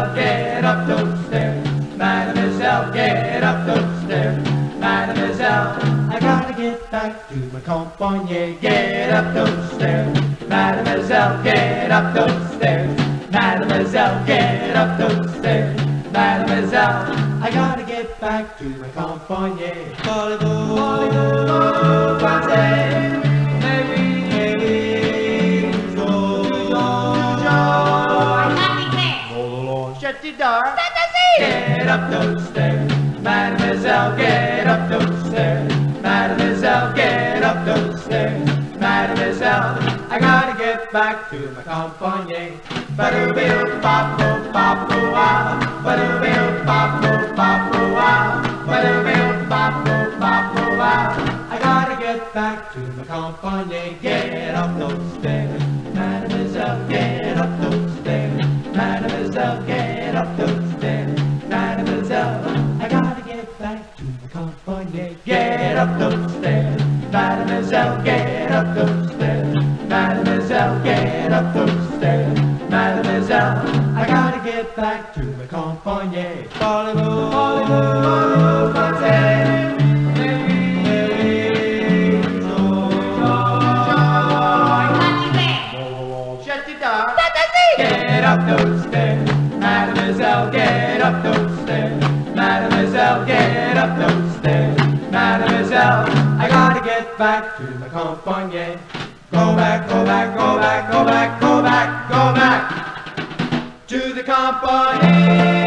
Mademoiselle, get up those stairs. Mademoiselle, get up don't stare. Mademoiselle, I gotta get back to my compagnie. Get up those stairs. Mademoiselle, get up those stairs. Mademoiselle, get up don't stare. Mademoiselle, I gotta get back to my compagnie. Folly, folly. Shut the door. Get up those stairs, Mademoiselle, get up those stairs. Mademoiselle, get up those stairs. Mademoiselle, I gotta get back to my compagnie. Ba-doo-bill, bop-boo, bop-boo, ah. Ba-doo-bill, bop-boo, bop-boo, ah. Ba-doo-bill, bop-boo, bop-boo, ah. I gotta get back to my compagnie. Get up those stairs, Mademoiselle, get up those stairs. Get up those stairs. Mademoiselle, get up those stairs. Mademoiselle, get up those stairs. Mademoiselle, I gotta get back to my compagnie. Voulez-vous, voulez-vous, français, mais oui, toujours. Shut the door. Get up those stairs, Mademoiselle, get up those stairs. Mademoiselle, get up those stairs. Mademoiselle, I gotta get back to the compagnie. Go back, go back, go back, go back, go back, go back to the compagnie.